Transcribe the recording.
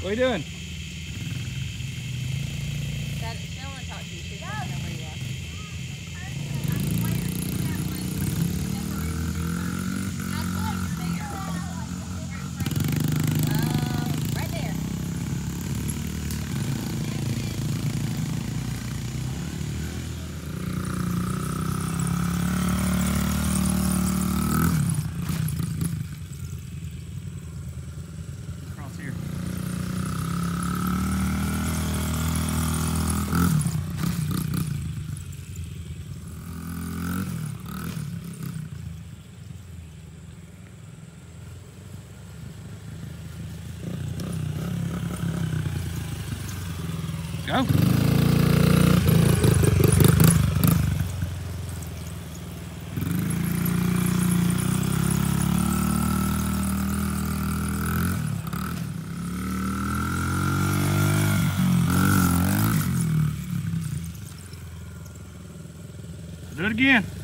What are you doing? Go. Do it again.